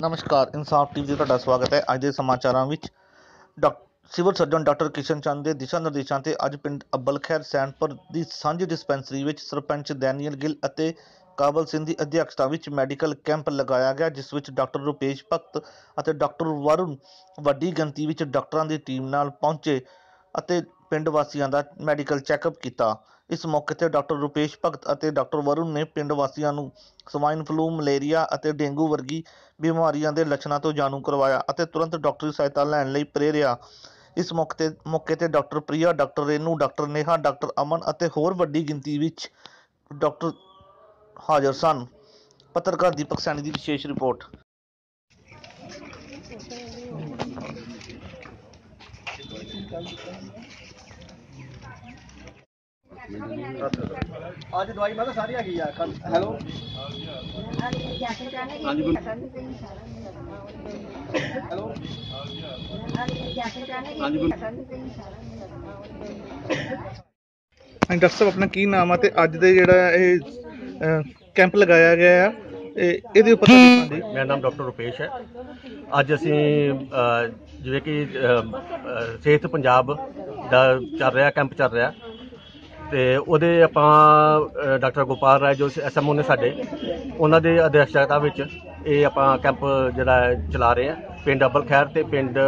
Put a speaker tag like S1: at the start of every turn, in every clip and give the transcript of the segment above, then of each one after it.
S1: ਨਮਸਕਾਰ ਇਨਸਾਫ ਟੀਵੀ ਤੇ ਤੁਹਾਡਾ ਸਵਾਗਤ ਹੈ। ਅੱਜ ਦੇ ਸਮਾਚਾਰਾਂ ਵਿੱਚ ਡਾਕ, civil surgeon doctor Kishan Chand ਦੇ ਦਿਸ਼ਾ ਨਿਰਦੇਸ਼ਾਂ ਤੇ ਅੱਜ ਪਿੰਡ ਅੱਬਲ ਖੈਰ ਸੈਨਪੁਰ ਦੀ ਸਾਂਝੀ ਡਿਸਪੈਂਸਰੀ ਵਿੱਚ ਸਰਪੰਚ ਡੈਨੀਅਲ ਗਿੱਲ ਅਤੇ ਕਾਬਲ ਸਿੰਘ ਦੀ ਅਧਿਕਸ਼ਤਾ ਵਿੱਚ ਮੈਡੀਕਲ ਕੈਂਪ ਲਗਾਇਆ ਗਿਆ, ਜਿਸ ਵਿੱਚ ਡਾਕਟਰ ਰੁਪੇਸ਼ ਭਗਤ ਅਤੇ ਡਾਕਟਰ ਵਰੁਣ ਵੱਡੀ ਗਿਣਤੀ ਵਿੱਚ ਡਾਕਟਰਾਂ ਦੀ ਟੀਮ ਨਾਲ ਪਹੁੰਚੇ ਅਤੇ ਪਿੰਡ ਵਾਸੀਆਂ ਦਾ ਮੈਡੀਕਲ ਚੈੱਕਅਪ ਕੀਤਾ। ਇਸ ਮੌਕੇ ਤੇ ਡਾਕਟਰ ਰੂਪੇਸ਼ ਭਗਤ ਅਤੇ ਡਾਕਟਰ ਵਰੁਣ ਨੇ ਪਿੰਡ ਵਾਸੀਆਂ ਨੂੰ ਸਵਾਈਨ ਫਲੂ, ਮਲੇਰੀਆ ਅਤੇ ਡੇਂਗੂ ਵਰਗੀ ਬਿਮਾਰੀਆਂ ਦੇ ਲੱਛਣਾਂ ਤੋਂ ਜਾਣੂ ਕਰਵਾਇਆ ਅਤੇ ਤੁਰੰਤ ਡਾਕਟਰੀ ਸਹਾਇਤਾ ਲੈਣ ਲਈ ਪ੍ਰੇਰਿਆ। ਇਸ ਮੌਕੇ ਤੇ ਮੌਕੇ ਤੇ doctor Priya, doctor Renu, doctor Neha, doctor Aman ਅਤੇ ਹੋਰ ਵੱਡੀ ਗਿਣਤੀ ਵਿੱਚ ਡਾਕਟਰ ਹਾਜ਼ਰ ਸਨ। ਪੱਤਰਕਾਰ ਦੀਪਕ ਸੈਣੀ ਦੀ ਵਿਸ਼ੇਸ਼ ਰਿਪੋਰਟ।
S2: ਅੱਜ ਦਵਾਈ ਮੈਂ ਤਾਂ ਸਾਰੀ ਹੈਗੀ ਆ ਕੱਲ ਹੈਲੋ?
S3: ਹਾਂਜੀ
S2: ਹੈਲੋ?
S3: ਹਾਂਜੀ
S1: ਹਾਂਜੀ ਡਾਕਟਰ ਸਾਹਿਬ ਆਪਣਾ ਕੀ ਨਾਮ ਆ ਤੇ ਅੱਜ ਦੇ ਜਿਹੜਾ ਇਹ ਕੈਂਪ ਲਗਾਇਆ ਗਿਆ ਆ ਇਹ ਇਹਦੇ ਉੱਪਰ ਤੁਹਾਡੀ
S3: ਮੇਰਾ ਨਾਮ ਡਾਕਟਰ ਰੁਪੇਸ਼ ਹੈ। ਅੱਜ ਅਸੀਂ ਅ, ਜਿਵੇਂ ਕਿ ਅ, ਅ, ਸਿਹਤ ਪੰਜਾਬ ਦਾ ਚੱਲ ਰਿਹਾ ਕੈਂਪ ਚੱਲ ਰਿਹਾ। ਤੇ ਉਹਦੇ ਆਪਾਂ ਡਾਕਟਰ ਗੋਪਾਲ ਰਾਏ ਜੋ ਐਸਐਮਓ ਨੇ ਸਾਡੇ ਉਹਨਾਂ ਦੇ ਅਧਿਕਸ਼ਤਾ ਵਿੱਚ ਇਹ ਆਪਾਂ ਕੈਂਪ ਜਿਹੜਾ ਚਲਾ ਰਹੇ ਆ ਪਿੰਡ ਅਬਲ ਖੈਰ ਤੇ ਪਿੰਡ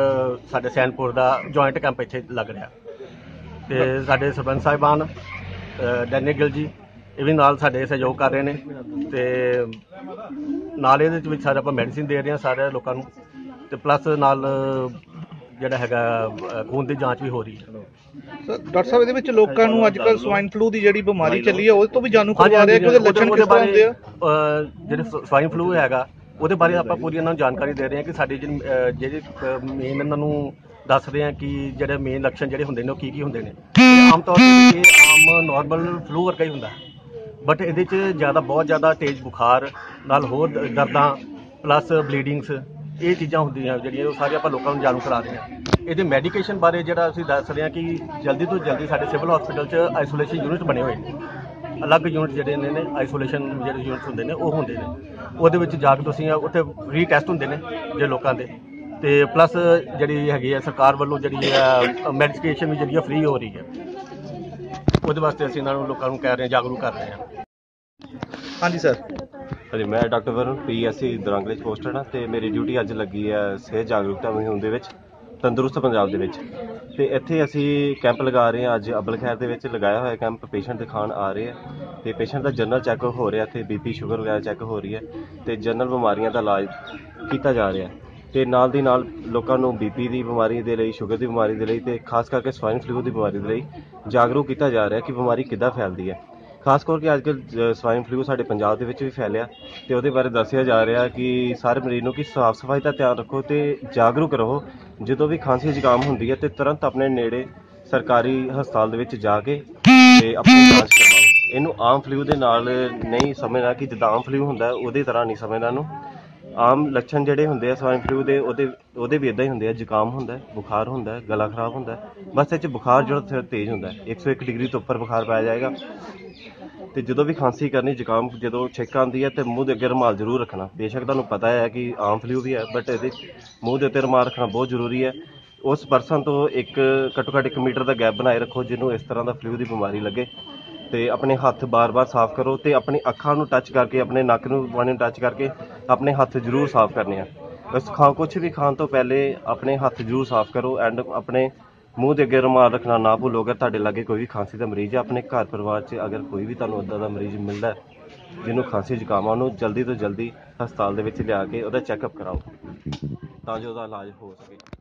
S3: ਸਾਡੇ ਸੈਨਪੁਰ ਦਾ ਜੁਆਇੰਟ ਕੈਂਪ ਇੱਥੇ ਲੱਗ ਰਿਹਾ। ਤੇ ਸਾਡੇ ਸਰਪੰਚ ਸਾਹਿਬਾਨ ਅ, ਡੈਨੀ ਗਿੱਲ ਜੀ ਇਹ ਵੀ ਨਾਲ ਸਾਡੇ ਸਹਿਯੋਗ ਕਰ ਰਹੇ ਨੇ। ਤੇ ਨਾਲ ਇਹਦੇ ਵਿੱਚ ਸਾਰੇ ਆਪਾਂ ਮੈਡੀਸਿਨ ਦੇ ਰਹੇ ਹਾਂ ਸਾਰੇ ਲੋਕਾਂ ਨੂੰ। ਤੇ ਪਲੱਸ ਨਾਲ ਜਿਹੜਾ ਹੈਗਾ ਖੂਨ ਦੀ ਜਾਂਚ ਵੀ ਹੋ ਰਹੀ ਹੈ।
S1: ਸਰ, ਡਾਕਟਰ ਸਾਹਿਬ ਇਹਦੇ ਵਿੱਚ ਲੋਕਾਂ ਨੂੰ ਅੱਜ ਕੱਲ੍ਹ ਸਵਾਈਨ ਫਲੂ ਦੀ ਜਿਹੜੀ ਬਿਮਾਰੀ ਚੱਲੀ ਹੈ ਉਹਦੇ ਤੋਂ ਵੀ ਜਾਣੂ ਕਰਵਾ ਰਹੇ ਆ ਕਿ ਉਹਦੇ
S3: ਉਹਦੇ-
S1: ਲੱਛਣ ਕਿਸ ਤਰ੍ਹਾਂ ਹੁੰਦੇ ਆ?
S3: ਜਿਹੜੇ ਸਵਾਈਨ ਫਲੂ ਹੈਗਾ ਉਹਦੇ ਬਾਰੇ ਆਪਾਂ ਪੂਰੀ ਇਹਨਾਂ ਨੂੰ ਜਾਣਕਾਰੀ ਦੇ ਰਹੇ ਹਾਂ ਕਿ ਸਾਡੀ ਜਿਹੜੀ ਮੇਨ ਇਹਨਾਂ ਨੂੰ ਦੱਸਦੇ ਹਾਂ ਕਿ ਜਿਹੜੇ ਮੇਨ ਲੱਛਣ ਜਿਹੜੇ ਹੁੰਦੇ ਨੇ ਉਹ ਕੀ ਕੀ ਹੁੰਦੇ ਨੇ। ਆਮ ਤੌਰ ਤੇ ਇਹ ਆਮ ਨਾਰਮਲ ਫਲੂ ਵਰਗਾ ਹੀ ਹੁੰਦਾ। ਬਟ ਇਹਦੇ 'ਚ ਜ਼ਿਆਦਾ ਬਹੁਤ ਜ਼ਿਆਦਾ ਤੇਜ਼ ਬੁਖਾਰ ਨਾਲ ਹੋਰ ਦਰਦਾਂ ਪਲੱਸ ਬਲੀਡਿੰਗਸ ਇਹ ਚੀਜ਼ਾਂ ਹੁੰਦੀਆਂ ਜਿਹੜੀਆਂ ਉਹ ਸਾਰੇ ਆਪਾਂ ਲੋਕਾਂ ਨੂੰ ਜਾਣੂ ਕਰਾ ਰਹੇ ਹਾਂ ਇਹਦੇ ਮੈਡੀਕੇਸ਼ਨ ਬਾਰੇ ਜਿਹੜਾ ਅਸੀਂ ਦੱਸ ਰਹੇ ਹਾਂ ਕਿ ਜਲਦੀ ਤੋਂ ਜਲਦੀ ਸਾਡੇ ਸਿਵਲ ਹਸਪੀਟਲ 'ਚ ਆਈਸੋਲੇਸ਼ਨ ਯੂਨਿਟ ਬਣੇ ਹੋਏ ਨੇ। ਅਲੱਗ ਯੂਨਿਟ ਜਿਹੜੇ ਨੇ ਨੇ ਆਈਸੋਲੇਸ਼ਨ ਜਿਹੜੇ ਯੂਨਿਟਸ ਹੁੰਦੇ ਨੇ, ਉਹ ਹੁੰਦੇ ਨੇ। ਉਹਦੇ ਵਿੱਚ ਜਾ ਕੇ ਤੁਸੀਂ ਉੱਥੇ ਫ੍ਰੀ ਟੈਸਟ ਹੁੰਦੇ ਨੇ ਜੇ ਲੋਕਾਂ ਦੇ। ਤੇ ਪਲੱਸ ਜਿਹੜੀ ਹੈਗੀ ਹੈ ਸਰਕਾਰ ਵੱਲੋਂ ਜਿਹੜੀ ਹੈ ਮੈਡੀਕੇਸ਼ਨ ਵੀ ਜਿਹੜੀ ਹੈ ਫ੍ਰੀ ਹੋ ਰਹੀ ਹੈ ਉਹਦੇ ਵਾਸਤੇ ਅਸੀਂ ਇਹਨਾਂ ਨੂੰ ਲੋਕਾਂ ਨੂੰ ਕਹਿ ਰਹੇ ਹਾਂ, ਜਾਗਰੂਕ ਕਰ ਰਹੇ ਹਾਂ।
S1: ਹਾਂਜੀ ਸਰ
S4: ਹਾਂਜੀ, ਮੈਂ ਡਾਕਟਰ ਵਰੁਣ, ਪੀਐਸਸੀ ਦਰਾਂਗਲੇ 'ਚ ਪੋਸਟਡ ਹਾਂ ਤੇ ਮੇਰੀ ਡਿਊਟੀ ਅੱਜ ਲੱਗੀ ਹੈ ਸਿਹਤ ਜਾਗਰੂਕਤਾ ਮੁਹਿੰਮ ਦੇ ਵਿੱਚ, ਤੰਦਰੁਸਤ ਪੰਜਾਬ ਦੇ ਵਿੱਚ। ਤੇ ਇੱਥੇ ਅਸੀਂ ਕੈਂਪ ਲਗਾ ਰਹੇ ਹਾਂ, ਅੱਜ ਅਬਲ ਖੈਰ ਦੇ ਵਿੱਚ ਲਗਾਇਆ ਹੋਇਆ ਕੈਂਪ, ਪੇਸ਼ੈਂਟ ਦਿਖਾਉਣ ਆ ਰਹੇ ਆ ਤੇ ਪੇਸ਼ੈਂਟ ਦਾ ਜਨਰਲ ਚੈੱਕਅਪ ਹੋ ਰਿਹਾ, ਇੱਥੇ ਬੀਪੀ ਸ਼ੂਗਰ ਵਗੈਰਾ ਚੈੱਕ ਹੋ ਰਹੀ ਹੈ ਤੇ ਜਨਰਲ ਬਿਮਾਰੀਆਂ ਦਾ ਇਲਾਜ ਕੀਤਾ ਜਾ ਰਿਹਾ। ਤੇ ਨਾਲ ਦੀ ਨਾਲ ਲੋਕਾਂ ਨੂੰ ਬੀਪੀ ਦੀ ਬਿਮਾਰੀ ਦੇ ਲਈ, ਸ਼ੂਗਰ ਦੀ ਬਿਮਾਰੀ ਦੇ ਲਈ ਤੇ ਖਾਸ ਕਰਕੇ ਸਵਾਈਨ ਫਲੂ ਦੀ ਬਿਮਾਰੀ ਦੇ ਲਈ ਜਾਗਰੂਕ ਕੀਤਾ ਜਾ ਰਿਹਾ ਕਿ ਬਿਮਾਰੀ ਕਿੱਦਾਂ ਫੈਲਦੀ ਹੈ। ਖਾਸ ਕਰਕੇ ਅੱਜ ਕੱਲ੍ਹ ਸਵਾਈਨ ਫਲੂ ਸਾਡੇ ਪੰਜਾਬ ਦੇ ਵਿੱਚ ਵੀ ਫੈਲਿਆ ਤੇ ਉਹਦੇ ਬਾਰੇ ਦੱਸਿਆ ਜਾ ਰਿਹਾ ਕਿ ਸਾਰੇ ਮਰੀਜ਼ ਨੂੰ ਕਿ ਸਾਫ਼ ਸਫ਼ਾਈ ਦਾ ਧਿਆਨ ਰੱਖੋ ਤੇ ਜਾਗਰੂਕ ਰਹੋ। ਜਦੋਂ ਵੀ ਖਾਂਸੀ ਜ਼ੁਕਾਮ ਹੁੰਦੀ ਹੈ ਤੇ ਤੁਰੰਤ ਆਪਣੇ ਨੇੜੇ ਸਰਕਾਰੀ ਹਸਪਤਾਲ ਦੇ ਵਿੱਚ ਜਾ ਕੇ ਤੇ ਆਪਣੀ ਜਾਂਚ ਕਰਵਾਓ। ਇਹਨੂੰ ਆਮ ਫਲੂ ਦੇ ਨਾਲ ਨਹੀਂ ਸਮਝਣਾ ਕਿ ਜਿੱਦਾਂ ਆਮ ਫਲੂ ਹੁੰਦਾ ਹੈ, ਉਹਦੇ ਤਰ੍ਹਾਂ ਨਹੀਂ ਸਮਝਣਾ ਇਹਨੂੰ। ਆਮ ਲੱਛਣ ਜਿਹੜੇ ਹੁੰਦੇ ਆ ਸਵਾਈਨ ਫਲੂ ਦੇ ਉਹਦੇ ਉਹਦੇ ਵੀ ਇਦਾਂ ਹੀ ਹੁੰਦੇ ਆ ਜ਼ੁਕਾਮ ਹੁੰਦਾ ਬੁਖਾਰ ਹੁੰਦਾ ਗਲਾ ਖਰਾਬ ਹੁੰਦਾ। ਬਸ ਇਹ 'ਚ ਬੁਖਾਰ ਜਿਹੜਾ ਥੋੜ੍ਹਾ ਤੇਜ਼ ਹੁੰਦਾ। ਹੈ 101 ਡਿਗਰੀ ਤੋਂ ਉੱਪਰ ਬੁਖਾਰ ਪਾਇਆ ਜਾਏਗਾ। ਤੇ ਜਦੋਂ ਵੀ ਖਾਂਸੀ ਕਰਨੀ, ਜ਼ੁਕਾਮ ਜਦੋਂ ਛਿੱਕ ਆਉਂਦੀ ਹੈ ਤੇ ਮੂੰਹ ਦੇ ਅੱਗੇ ਰੁਮਾਲ ਜ਼ਰੂਰ ਰੱਖਣਾ। ਬੇਸ਼ੱਕ ਤੁਹਾਨੂੰ ਪਤਾ ਹੈ ਕਿ ਆਮ ਫਲੂ ਵੀ ਹੈ ਬਟ ਇਹਦੇ ਮੂੰਹ ਦੇ ਉੱਤੇ ਰੁਮਾਲ ਰੱਖਣਾ ਬਹੁਤ ਜ਼ਰੂਰੀ ਹੈ। ਉਸ ਪਰਸਨ ਤੋਂ ਇੱਕ ਘੱਟੋ ਘੱਟ 1 ਮੀਟਰ ਦਾ ਗੈਪ ਬਣਾਏ ਰੱਖੋ, ਜਿਹਨੂੰ ਇਸ ਤਰ੍ਹਾਂ ਦਾ ਫਲੂ ਦੀ ਬਿਮਾਰੀ ਲੱਗੇ। ਤੇ ਆਪਣੇ ਹੱਥ ਬਾਰ-ਬਾਰ ਸਾਫ਼ ਕਰੋ ਤੇ ਆਪਣੀ ਅੱਖਾਂ ਨੂੰ ਟੱਚ ਕਰਕੇ, ਆਪਣੇ ਨੱਕ ਨੂੰ ਪਾਣੀ ਨੂੰ ਟੱਚ ਕਰਕੇ ਆਪਣੇ ਹੱਥ ਜ਼ਰੂਰ ਸਾਫ਼ ਕਰਨੇ ਆ। ਬਸ ਖਾ ਕੁਝ ਵੀ ਖਾਣ ਤੋਂ ਪਹਿਲੇ ਆਪਣੇ ਹੱਥ ਜ਼ਰੂਰ ਸਾਫ਼ ਕਰੋ ਐਂਡ ਆਪਣੇ ਮੂੰਹ ਦੇ ਅੱਗੇ ਰੁਮਾਲ ਰੱਖਣਾ ਨਾ ਭੁੱਲੋ ਤੁਹਾਡੇ ਲਾਗੇ ਕੋਈ ਵੀ ਖਾਂਸੀ ਦਾ ਮਰੀਜ਼ ਹੈ ਆਪਣੇ ਘਰ ਪਰਿਵਾਰ 'ਚ ਅਗਰ ਕੋਈ ਵੀ ਤੁਹਾਨੂੰ ਉੱਦਾਂ ਦਾ ਮਰੀਜ਼ ਮਿਲਦਾ ਹੈ, ਜਿਹਨੂੰ ਖਾਂਸੀ ਜ਼ੁਕਾਮ ਆ, ਉਹਨੂੰ ਜਲਦੀ ਤੋਂ ਜਲਦੀ ਹਸਪਤਾਲ ਦੇ ਵਿੱਚ ਲਿਆ ਕੇ ਉਹਦਾ ਚੈੱਕਅਪ ਕਰਾਓ, ਤਾਂ ਜੋ ਉਹਦਾ ਇਲਾਜ ਹੋ ਸਕੇ।